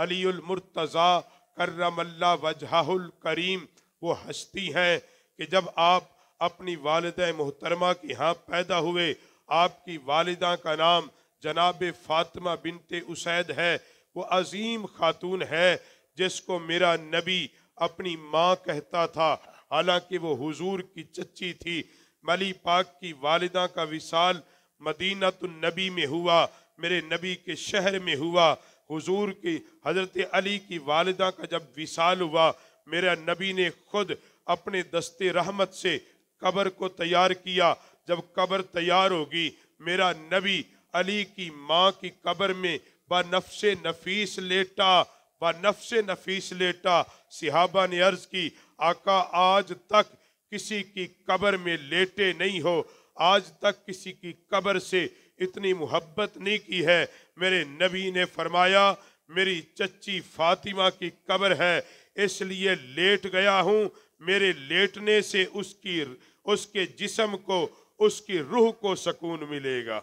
علی المرتضی کرم اللہ وجہ الکریم۔ وہ ہستی ہیں کہ جب آپ اپنی والدہ محترمہ کی ہاں پیدا ہوئے، آپ کی والدہ کا نام جناب فاطمہ بنت اسید ہے۔ وہ عظیم خاتون ہے جس کو میرا نبی اپنی ماں کہتا تھا۔ حالانکہ وہ حضور کی چچی تھی۔ ملی پاک کی والدہ کا وصال مدینہ النبی میں ہوا، میرے نبی کے شہر میں ہوا۔ حضور کی حضرت علی کی والدہ کا جب وصال ہوا میرا نبی نے خود اپنے دست رحمت سے قبر کو تیار کیا۔ جب قبر تیار ہوگی، میرا نبی علی کی ماں کی قبر میں با نفس نفیس لیٹا، با نفس نفیس لیٹا۔ صحابہ نے عرض کی، آقا، آج تک کسی کی قبر میں لیٹے نہیں ہو، آج تک کسی کی قبر سے اتنی محبت نہیں کی ہے۔ میرے نبی نے فرمایا، میری چچی فاطمہ کی قبر ہے، اس لیے لیٹ گیا ہوں۔ میرے لیٹنے سے اس کی، اس کے جسم کو، اس کی روح کو سکون ملے گا۔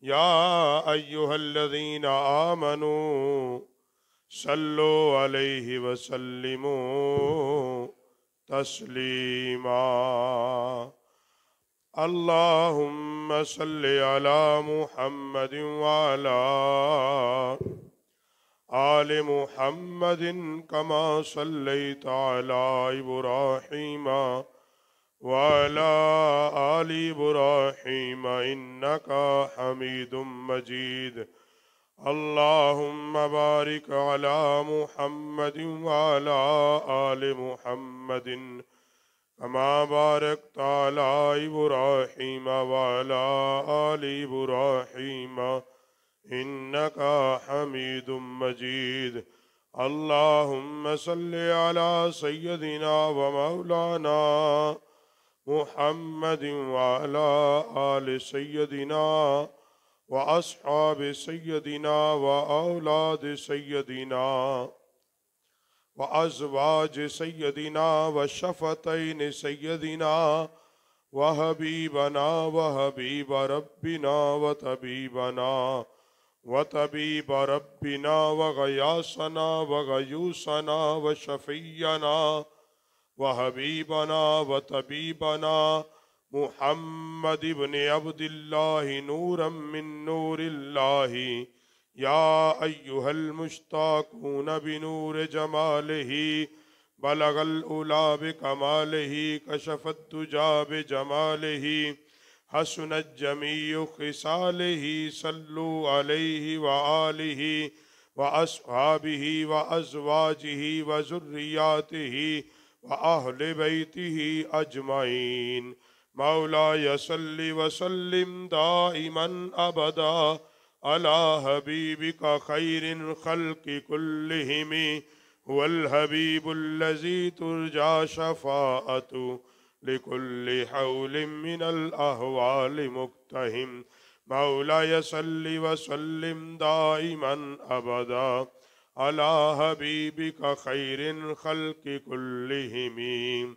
یا ایوہ الذین آمنوا صلو علیہ وسلموا تسلیما۔ اللہم صلی علی محمد وعلا آل محمد کما صلیت علی ابراہیم وعلى آل إبراهيم إنك حميد مجيد. اللهم بارك على محمد وعلى آل محمد كما باركت على إبراهيم وعلى آل إبراهيم إنك حميد مجيد. اللهم صل على سيدنا ومولانا محمد وعلى آل سيدنا وأصحاب سيدنا وأولاد سيدنا وأزواج سيدنا وشفتين سيدنا وحبيبنا وحبيب ربنا وطبيبنا وطبيب ربنا وغياسنا وغيوسنا وشفينا وحبيبنا وطبيبنا محمد بن عبد الله نورا من نور الله يا أيها المشتاقون بنور جماله، بلغ الأولى بكماله، كشف الدجى بجماله، حسن الجميع خصاله، صلوا عليه وآله وأصحابه وأزواجه وزرياته وأهل بيته أجمعين. مولاي صل وسلم دائما أبدا. على حبيبك خير الخلق كلهم، هو الحبيب الذي ترجى شفاعته لكل حول من الأهوال مقتهم. مولاي صل وسلم دائما أبدا على حبيبك خير الخلق كلهم.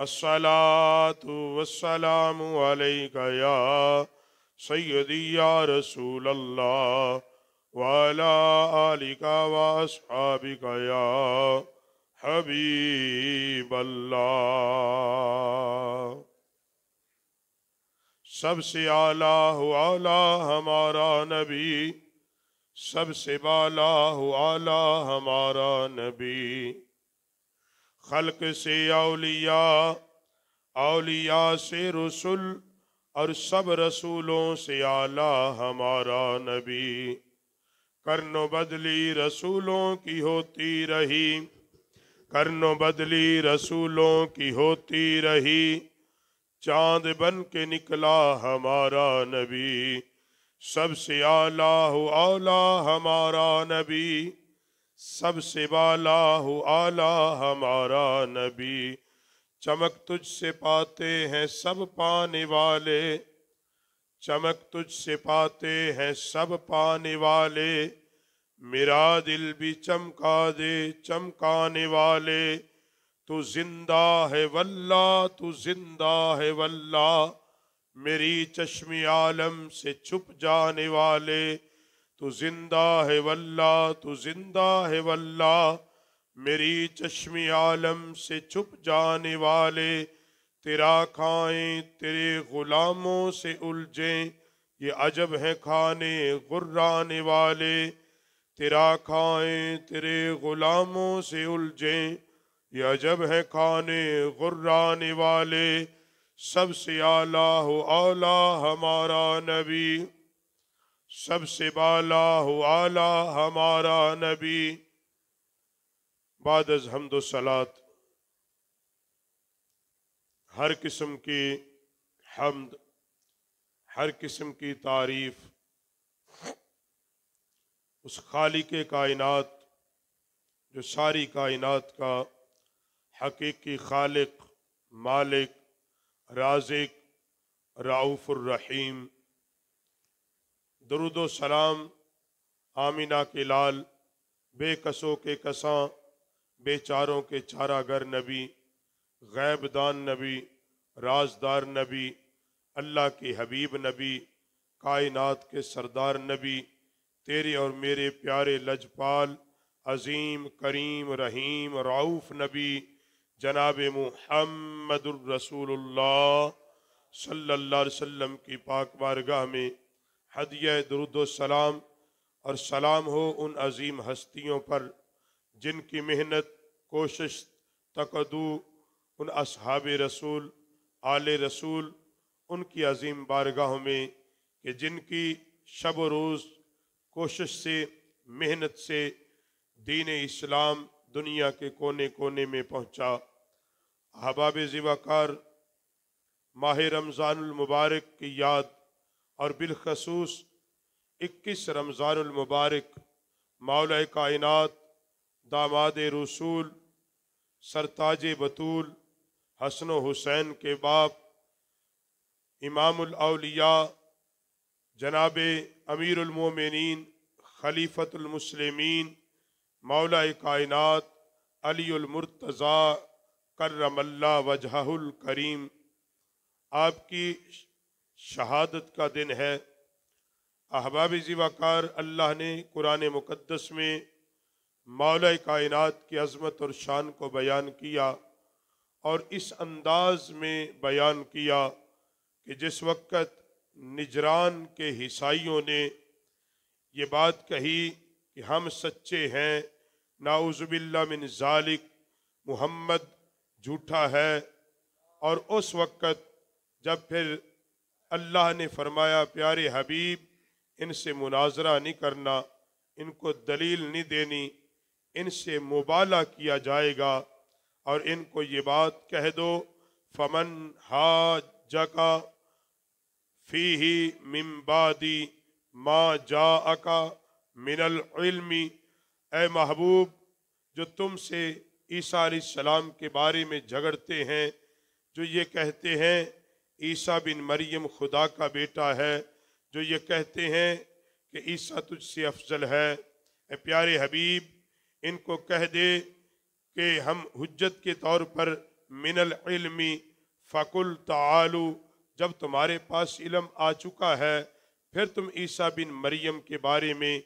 الصلاة والسلام عليك يا سيدي يا رسول الله وعلى آلك وأصحابك يا حبيب الله سب سے اعلیٰ ہو اعلیٰ ہمارا نبی سب سے بالا ہو اعلیٰ ہمارا نبی۔ خلق سے اولیاء اولیاء سے رسول اور سب رسولوں سے اعلیٰ ہمارا نبی۔ کرن و بدلی رسولوں کی ہوتی رہی۔ کرن و بدلی رسولوں کی ہوتی رہی۔ چاند بن کے نکلا ہمارا نبی۔ سب سے اعلیٰ ہو اولا ہمارا نبی۔ سب سے بالا ہو اعلیٰ ہمارا نبی۔ چمک تجھ سے پاتے ہیں سب پانے والے۔ چمک تجھ سے پاتے ہیں سب پانے والے۔ میرا دل بھی چمکا دے، چمکانے والے۔ تو زندہ ہے واللہ، تو زندہ ہے واللہ۔ میری چشم عالم سے چھپ جانے والے۔ تو زندہ ہے واللہ، تو زندہ ہے واللہ۔ میری چشمی عالم سے چھپ جانے والے، تیرا کھائیں، تیرے غلاموں سے الجھیں، یہ عجب ہے کھانے غرانے والے۔ تیرا کھائیں، تیرے غلاموں سے الجھیں، یہ عجب ہے کھانے غرانے والے۔ سب سے اعلیٰ ہو اعلیٰ ہمارا نبی۔ سب سے بالا ہو اعلیٰ ہمارا نبی۔ بعد از حمد و سلات ہر قسم کی حمد، ہر قسم کی تعریف، اس خالق کائنات، جو ساری کائنات کا حقیقی خالق، مالک، رازق، رعوف الرحیم، درود و سلام، آمینہ کے لال، بے کسوں کے کساں بے چاروں کے چارہ گر نبی غیب دان نبی، رازدار نبی، اللہ کے حبیب نبی، کائنات کے سردار نبی، تیرے اور میرے پیارے لجپال، عظیم، کریم، رحیم، رعوف نبی، جناب محمد الرسول اللہ صلی اللہ علیہ وسلم کی پاک بارگاہ میں حدیہ درود و سلام اور سلام ہو ان عظیم ہستیوں پر۔ جن کی محنت، کوشش تقدو ان اصحاب رسول، آل رسول، ان کی عظیم بارگاہوں میں کہ جن کی شب و روز کوشش سے، محنت سے دین اسلام دنیا کے کونے کونے میں پہنچا۔ احباب کار، ماہ رمضان المبارک کی یاد اور بالخصوص اکیس رمضان المبارک مولا کائنات داماد رسول، سرتاج بطول، حسن و حسین کے باپ، امام الاولیاء، جناب امیر المومنین خلیفت المسلمین، مولا کائنات، علی المرتضی، کرم اللہ وجہ الکریم۔ آپ کی شہادت کا دن ہے۔ احباب وقار، اللہ نے قرآن مقدس میں مولا کائنات کی عظمت اور شان کو بیان کیا اور اس انداز میں بیان کیا کہ جس وقت نجران کے حسائیوں نے یہ بات کہی کہ ہم سچے ہیں ناؤز باللہ من ذالک، محمد جھوٹا ہے، اور اس وقت جب پھر اللہ نے فرمایا، پیارے حبیب، ان سے مناظرہ نہیں کرنا، ان کو دلیل نہیں دینی ان سے مبالہ کیا جائے گا اور ان کو یہ بات کہہ دو، فمن ہا جکا فی ہی ممبادی ما جا اکا من العلمی اے محبوب، جو تم سے عیسیٰ علیہ السلام کے بارے میں جھگڑتے ہیں، جو یہ کہتے ہیں، عیسیٰ بن مریم خدا کا بیٹا ہے، جو یہ کہتے ہیں کہ عیسیٰ تجھ سے افضل ہے۔ اے پیارے حبیب ان کو کہہ دے کہ ہم حجت کے طور پر من العلمی فقل تعالو، جب تمہارے پاس علم آ چکا ہے، پھر تم عیسیٰ بن مریم کے بارے میں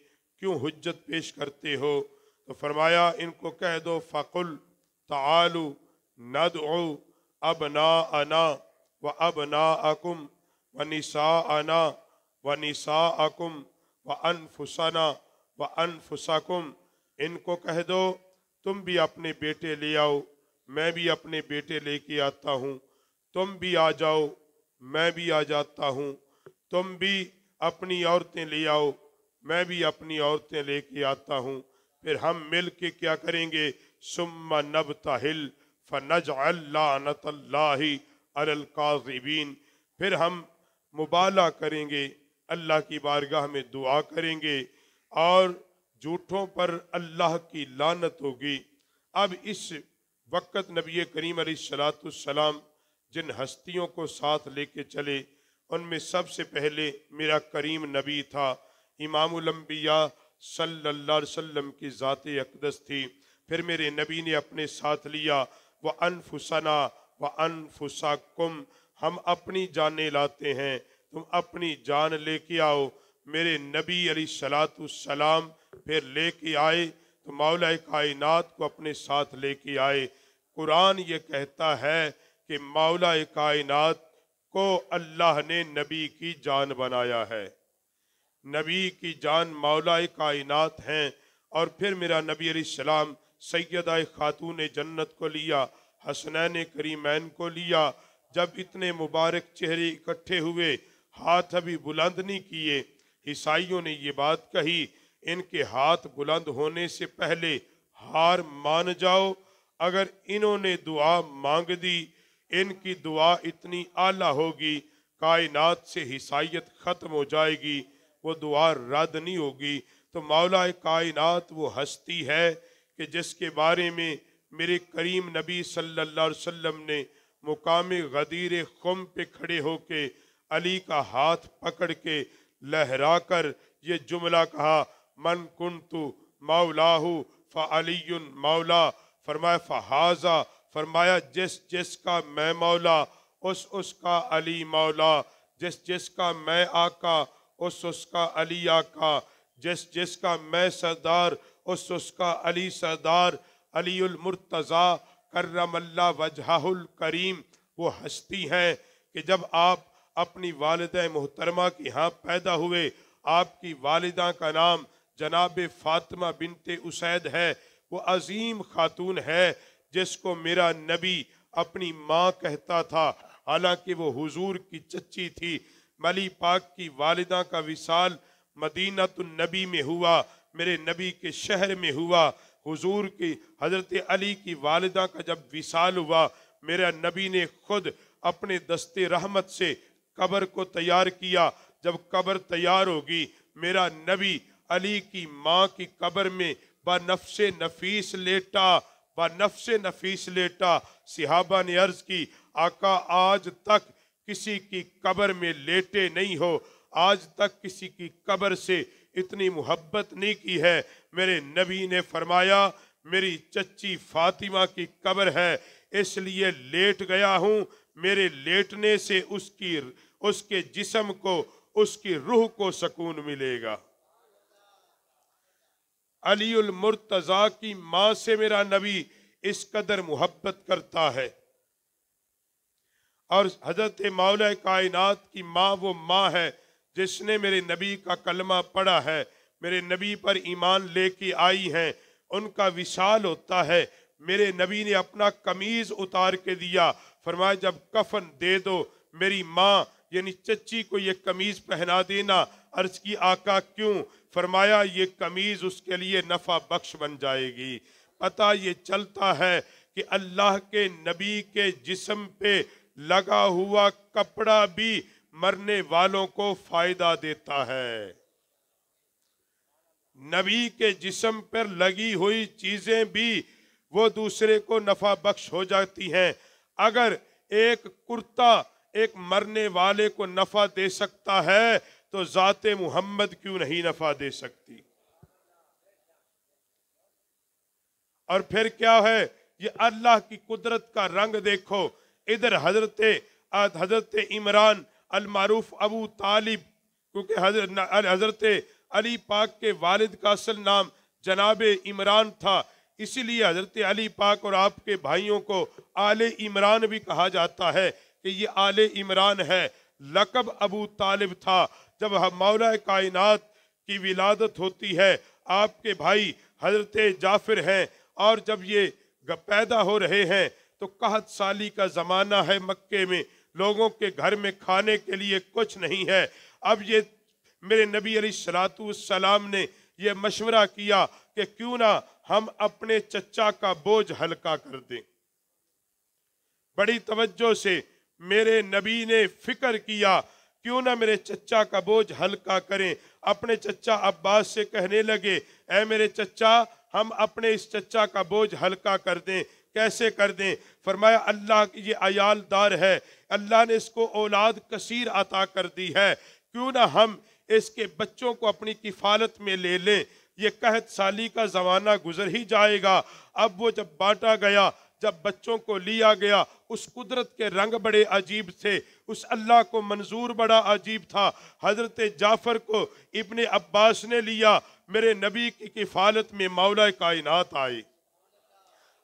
کیوں حجت پیش کرتے ہو؟ تو فرمایا، ان کو کہہ دو، فقل تعالو، ندعو ابنا انا و ابنا اکم و نسا انا و نسا اکم و انفسنا و انفسکم ان کو کہہ دو، تم بھی اپنے بیٹے لے آؤ، میں بھی اپنے بیٹے لے کے آتا ہوں۔ تم بھی آ جاؤ، میں بھی آ جاتا ہوں۔ تم بھی اپنی عورتیں لے آؤ، میں بھی اپنی عورتیں لے کے آتا ہوں۔ پھر ہم مل کے کیا کریں گے؟ سم نب تہل فنج اللہ اللہ القاضبین پھر ہم مبالہ کریں گے، اللہ کی بارگاہ میں دعا کریں گے۔ اور جھوٹوں پر اللہ کی لانت ہوگی۔ اب اس وقت نبی کریم علیہ السلاۃ السلام جن ہستیوں کو ساتھ لے کے چلے، ان میں سب سے پہلے میرا کریم نبی تھا۔ امام الانبیاء صلی اللہ علیہ وسلم کی ذات اقدس تھی۔ پھر میرے نبی نے اپنے ساتھ لیا۔ وہ انفسنا و انفسکم ہم اپنی جانیں لاتے ہیں۔ تم اپنی جان لے کے آؤ۔ میرے نبی علی سلاۃ السلام پھر لے کے آئے تو مولا کائنات کو اپنے ساتھ لے کے آئے۔ قرآن یہ کہتا ہے کہ مولا کائنات کو اللہ نے نبی کی جان بنایا ہے۔ نبی کی جان مولا کائنات ہیں۔ اور پھر میرا نبی علیہ السلام سیدہ خاتون جنت کو لیا، حسنین کریمین کو لیا۔ جب اتنے مبارک چہرے اکٹھے ہوئے، ہاتھ ابھی بلند نہیں کیے، عیسائیوں نے یہ بات کہی۔ ان کے ہاتھ بلند ہونے سے پہلے ہار مان جاؤ۔ اگر انہوں نے دعا مانگ دی، ان کی دعا اتنی اعلیٰ ہوگی، کائنات سے حسائیت ختم ہو جائے گی، وہ دعا رد نہیں ہوگی۔ تو مولا کائنات وہ ہستی ہے کہ جس کے بارے میں میرے کریم نبی صلی اللہ علیہ وسلم نے مقام غدیر خم پہ کھڑے ہو کے علی کا ہاتھ پکڑ کے لہرا کر یہ جملہ کہا من کنتو مولاہو فعلی مولا، فرمایا فہازا فرمایا جس جس کا میں مولا، اس اس کا علی مولا، جس جس کا میں آقا، اس اس کا علی آقا، جس جس کا میں سردار، اس اس کا علی سردار، علی المرتضی، کرم اللہ وجہ الکریم۔ وہ ہستی ہیں کہ جب آپ اپنی والدہ محترمہ کی ہاں پیدا ہوئے، آپ کی والدہ کا نام جناب فاطمہ بنت اسید ہے، وہ عظیم خاتون ہے، جس کو میرا نبی اپنی ماں کہتا تھا۔ حالانکہ وہ حضور کی چچی تھی۔ ملی پاک کی والدہ کا وصال مدینہ النبی میں ہوا، میرے نبی کے شہر میں ہوا۔ حضور کی حضرت علی کی والدہ کا جب وصال ہوا، میرا نبی نے خود اپنے دست رحمت سے قبر کو تیار کیا۔ جب قبر تیار ہوگی، میرا نبی علی کی ماں کی قبر میں با نفس نفیس لیٹا، با نفس نفیس لیٹا۔ صحابہ نے عرض کی، آقا، آج تک کسی کی قبر میں لیٹے نہیں ہو۔ آج تک کسی کی قبر سے اتنی محبت نہیں کی ہے۔ میرے نبی نے فرمایا، میری چچی فاطمہ کی قبر ہے، اس لیے لیٹ گیا ہوں۔ میرے لیٹنے سے اس کی، اس کے جسم کو، اس کی روح کو سکون ملے گا۔ علی المرتضی کی ماں سے میرا نبی اس قدر محبت کرتا ہے۔ اور حضرت مولا کائنات کی ماں وہ ماں ہے جس نے میرے نبی کا کلمہ پڑھا ہے، میرے نبی پر ایمان لے کے آئی ہیں۔ ان کا وشال ہوتا ہے، میرے نبی نے اپنا کمیز اتار کے دیا۔ فرمایا، جب کفن دے دو، میری ماں یعنی چچی کو یہ کمیز پہنا دینا عرض کی آقا کیوں؟ فرمایا، یہ کمیز اس کے لیے نفع بخش بن جائے گی۔ پتہ یہ چلتا ہے کہ اللہ کے نبی کے جسم پہ لگا ہوا کپڑا بھی مرنے والوں کو فائدہ دیتا ہے۔ نبی کے جسم پر لگی ہوئی چیزیں بھی وہ دوسرے کو نفع بخش ہو جاتی ہیں۔ اگر ایک کرتا، ایک مرنے والے کو نفع دے سکتا ہے تو ذات محمد کیوں نہیں نفع دے سکتی؟ اور پھر کیا ہے؟ یہ اللہ کی قدرت کا رنگ دیکھو۔ ادھر حضرت حضرت عمران المعروف ابو طالب، کیونکہ حضرت حضرت علی پاک کے والد کا اصل نام جناب عمران تھا، اسی لیے حضرت علی پاک اور آپ کے بھائیوں کو آل عمران بھی کہا جاتا ہے کہ یہ آل عمران ہے۔ لقب ابو طالب تھا۔ جب مولا کائنات کی ولادت ہوتی ہے، آپ کے بھائی حضرت جعفر ہیں اور جب یہ پیدا ہو رہے ہیں تو قحط سالی کا زمانہ ہے مکے میں۔ لوگوں کے گھر میں کھانے کے لیے کچھ نہیں ہے۔ اب یہ میرے نبی علیہ السلاۃ السلام نے یہ مشورہ کیا کہ کیوں نہ ہم اپنے چچا کا بوجھ ہلکا کر دیں۔ بڑی توجہ سے میرے نبی نے فکر کیا کیوں نہ میرے چچا کا بوجھ ہلکا کریں؟ اپنے چچا عباس سے کہنے لگے، اے میرے چچا، ہم اپنے اس چچا کا بوجھ ہلکا کر دیں۔ کیسے کر دیں؟ فرمایا، اللہ کی یہ عیال دار ہے۔ اللہ نے اس کو اولاد کثیر عطا کر دی ہے۔ کیوں نہ ہم اس کے بچوں کو اپنی کفالت میں لے لیں۔ یہ قحط سالی کا زمانہ گزر ہی جائے گا۔ اب وہ جب بانٹا گیا جب بچوں کو لیا گیا، اس قدرت کے رنگ بڑے عجیب تھے۔ اس اللہ کو منظور بڑا عجیب تھا۔ حضرت جعفر کو ابن عباس نے لیا۔ میرے نبی کی کفالت میں مولا کائنات آئے۔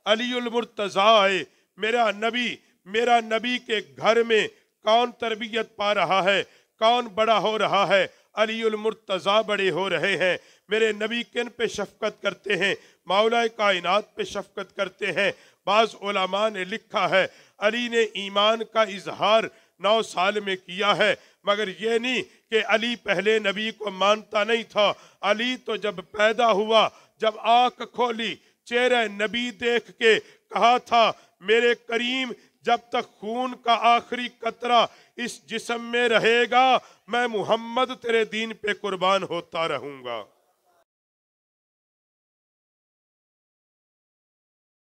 علی المرتضی آئے۔ میرا نبی میرا نبی کے گھر میں کون تربیت پا رہا ہے؟ کون بڑا ہو رہا ہے؟ علی المرتضی بڑے ہو رہے ہیں۔ میرے نبی کن پہ شفقت کرتے ہیں مولا کائنات پہ شفقت کرتے ہیں۔ بعض علماء نے لکھا ہے، علی نے ایمان کا اظہار نو سال میں کیا ہے، مگر یہ نہیں کہ علی پہلے نبی کو مانتا نہیں تھا۔ علی تو جب پیدا ہوا، جب آنکھ کھولی، چہرہ نبی دیکھ کے کہا تھا، میرے کریم، جب تک خون کا آخری قطرہ اس جسم میں رہے گا، میں محمد تیرے دین پہ قربان ہوتا رہوں گا۔